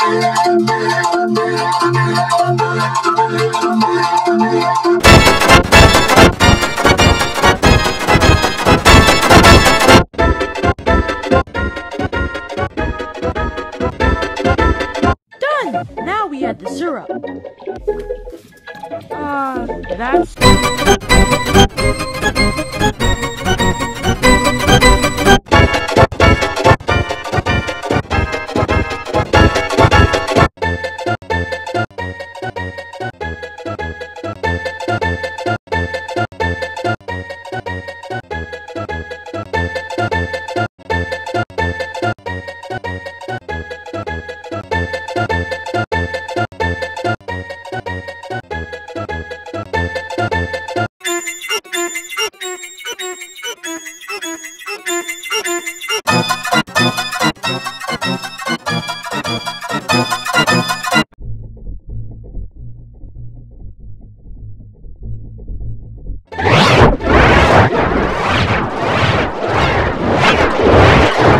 Done! Now we add the syrup. Uh, that's... Thank you.